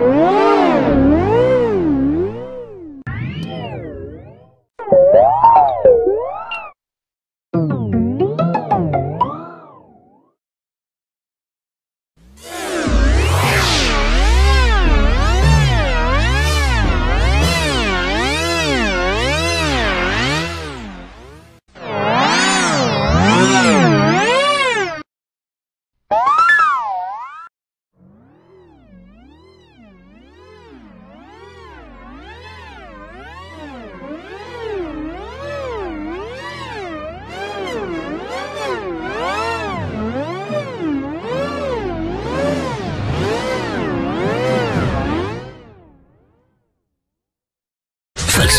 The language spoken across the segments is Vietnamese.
Yeah.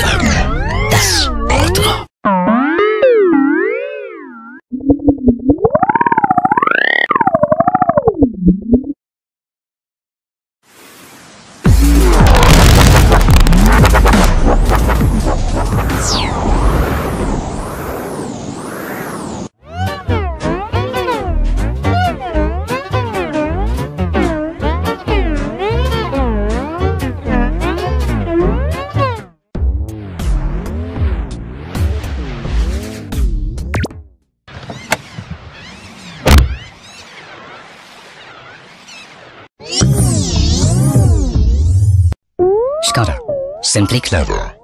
Mix. Skoda. Simply clever.